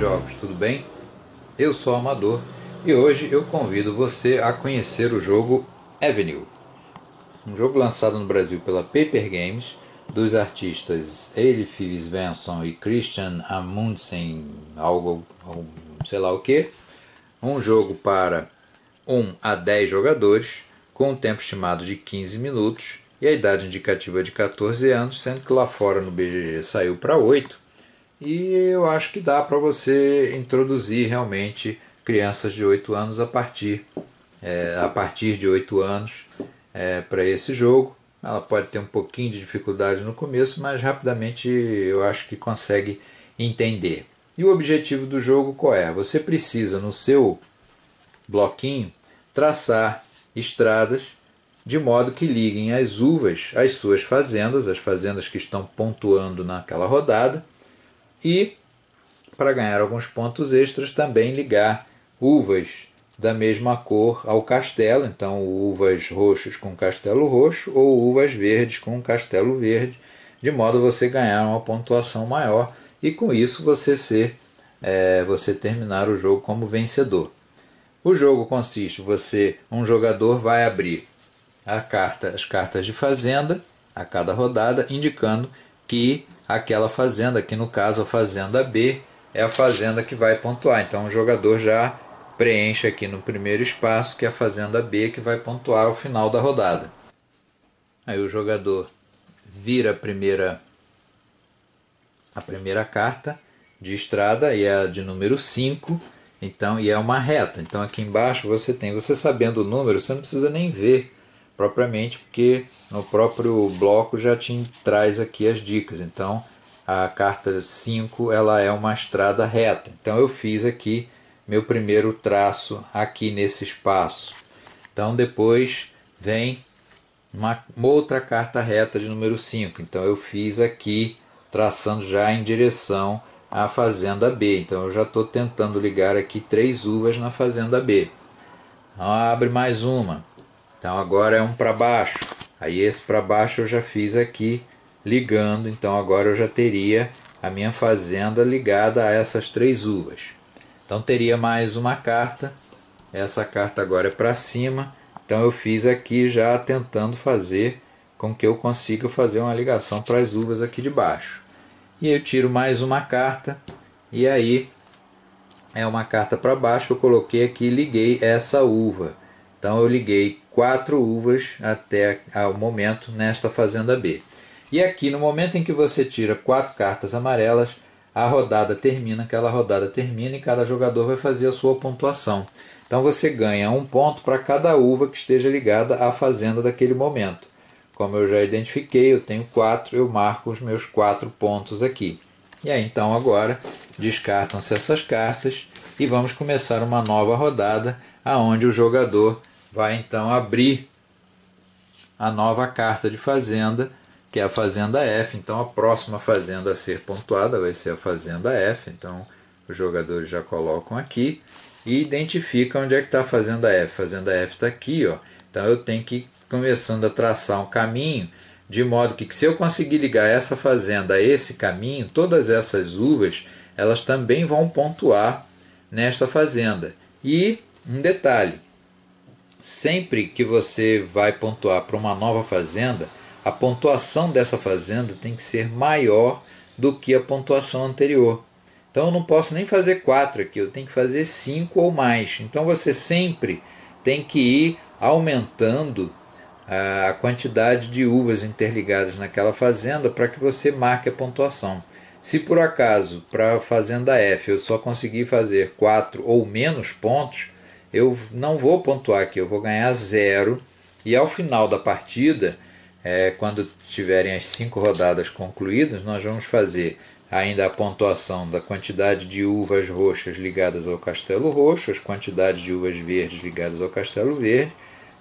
jogos, tudo bem? Eu sou Amador e hoje eu convido você a conhecer o jogo Avenue, um jogo lançado no Brasil pela Paper Games, dos artistas Elif Svensson e Christian Amundsen, algo, sei lá o que. Um jogo para 1 a 10 jogadores, com um tempo estimado de 15 minutos e a idade indicativa de 14 anos, sendo que lá fora no BGG saiu para 8 e eu acho que dá para você introduzir realmente crianças de 8 anos a partir, é, a partir de 8 anos é, para esse jogo. Ela pode ter um pouquinho de dificuldade no começo, mas rapidamente eu acho que consegue entender. E o objetivo do jogo qual é? Você precisa no seu bloquinho traçar estradas de modo que liguem as uvas às suas fazendas, as fazendas que estão pontuando naquela rodada, e, para ganhar alguns pontos extras, também ligar uvas da mesma cor ao castelo, então uvas roxas com castelo roxo ou uvas verdes com castelo verde, de modo você ganhar uma pontuação maior e com isso você ser é, você terminar o jogo como vencedor. O jogo consiste você um jogador vai abrir a carta, as cartas de fazenda a cada rodada, indicando que aquela fazenda, que no caso a fazenda B, é a fazenda que vai pontuar. Então o jogador já preenche aqui no primeiro espaço, que é a fazenda B, que vai pontuar ao final da rodada. Aí o jogador vira a primeira a primeira carta de estrada e é a de número 5, então e é uma reta. Então aqui embaixo você tem, você sabendo o número, você não precisa nem ver propriamente, porque no próprio bloco já te traz aqui as dicas. Então, a carta 5 ela é uma estrada reta. Então, eu fiz aqui meu primeiro traço aqui nesse espaço. Então, depois vem uma, uma outra carta reta de número 5. Então, eu fiz aqui traçando já em direção à fazenda B. Então, eu já estou tentando ligar aqui três uvas na fazenda B. Então, abre mais uma. Então agora é um para baixo. Aí esse para baixo eu já fiz aqui ligando, então agora eu já teria a minha fazenda ligada a essas três uvas. Então teria mais uma carta. Essa carta agora é para cima. Então eu fiz aqui já tentando fazer com que eu consiga fazer uma ligação para as uvas aqui de baixo. E eu tiro mais uma carta e aí é uma carta para baixo, eu coloquei aqui e liguei essa uva. Então eu liguei quatro uvas até o momento nesta fazenda B. E aqui no momento em que você tira quatro cartas amarelas, a rodada termina, aquela rodada termina e cada jogador vai fazer a sua pontuação. Então você ganha um ponto para cada uva que esteja ligada à fazenda daquele momento. Como eu já identifiquei, eu tenho quatro, eu marco os meus quatro pontos aqui. E aí então agora descartam-se essas cartas e vamos começar uma nova rodada aonde o jogador vai então abrir a nova carta de fazenda, que é a fazenda F. Então a próxima fazenda a ser pontuada vai ser a fazenda F. Então os jogadores já colocam aqui e identificam onde é que está a fazenda F. Fazenda F está aqui, ó. Então eu tenho que ir começando a traçar um caminho de modo que, que se eu conseguir ligar essa fazenda a esse caminho, todas essas uvas elas também vão pontuar nesta fazenda. E um detalhe, sempre que você vai pontuar para uma nova fazenda, a pontuação dessa fazenda tem que ser maior do que a pontuação anterior. Então eu não posso nem fazer 4 aqui, eu tenho que fazer 5 ou mais. Então você sempre tem que ir aumentando a quantidade de uvas interligadas naquela fazenda para que você marque a pontuação. Se por acaso para a fazenda F eu só conseguir fazer 4 ou menos pontos, eu não vou pontuar aqui, eu vou ganhar zero. E ao final da partida, é, quando tiverem as cinco rodadas concluídas, nós vamos fazer ainda a pontuação da quantidade de uvas roxas ligadas ao castelo roxo, as quantidades de uvas verdes ligadas ao castelo verde,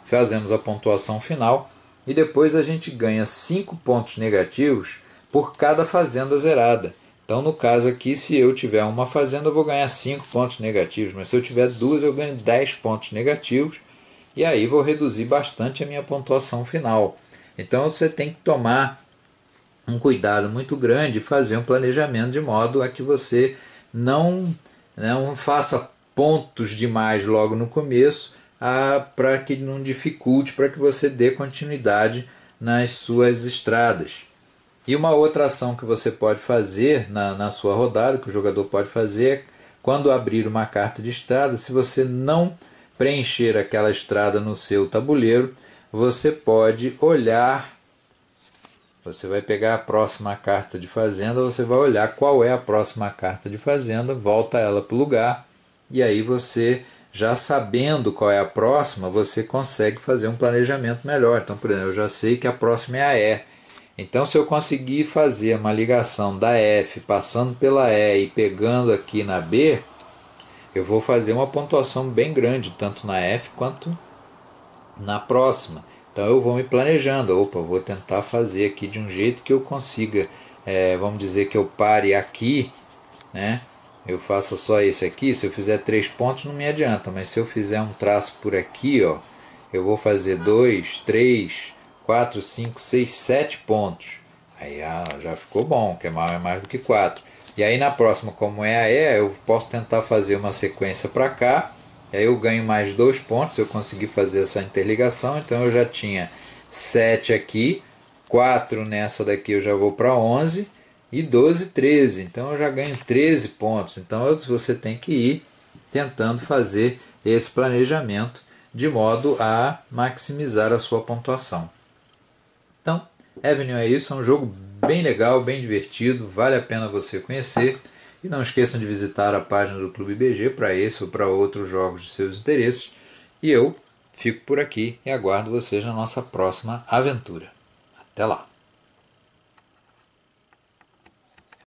fazemos a pontuação final e depois a gente ganha cinco pontos negativos por cada fazenda zerada. Então, no caso aqui, se eu tiver uma fazenda, eu vou ganhar 5 pontos negativos, mas se eu tiver duas, eu ganho 10 pontos negativos, e aí vou reduzir bastante a minha pontuação final. Então, você tem que tomar um cuidado muito grande fazer um planejamento de modo a que você não, não faça pontos demais logo no começo para que não dificulte, para que você dê continuidade nas suas estradas. E uma outra ação que você pode fazer na, na sua rodada, que o jogador pode fazer, é quando abrir uma carta de estrada, se você não preencher aquela estrada no seu tabuleiro, você pode olhar. Você vai pegar a próxima carta de fazenda, você vai olhar qual é a próxima carta de fazenda, volta ela para o lugar e aí você já sabendo qual é a próxima, você consegue fazer um planejamento melhor. Então, por exemplo, eu já sei que a próxima é a E. Então, se eu conseguir fazer uma ligação da F passando pela E e pegando aqui na B, eu vou fazer uma pontuação bem grande, tanto na F quanto na próxima. Então, eu vou me planejando. Opa, vou tentar fazer aqui de um jeito que eu consiga, é, vamos dizer que eu pare aqui, né? eu faço só esse aqui, se eu fizer três pontos não me adianta, mas se eu fizer um traço por aqui, ó, eu vou fazer dois, três, quatro, cinco, seis, sete pontos. Aí ah, já ficou bom, que é mais, é mais do que quatro. E aí na próxima, como é a E, eu posso tentar fazer uma sequência para cá, e aí eu ganho mais dois pontos eu conseguir fazer essa interligação. Então eu já tinha sete aqui, quatro nessa daqui eu já vou para 11 e 12, 13. Então eu já ganho 13 pontos. Então você tem que ir tentando fazer esse planejamento de modo a maximizar a sua pontuação. Avenue é isso, é um jogo bem legal, bem divertido, vale a pena você conhecer. E não esqueçam de visitar a página do Clube BG para esse ou para outros jogos de seus interesses. E eu fico por aqui e aguardo vocês na nossa próxima aventura. Até lá!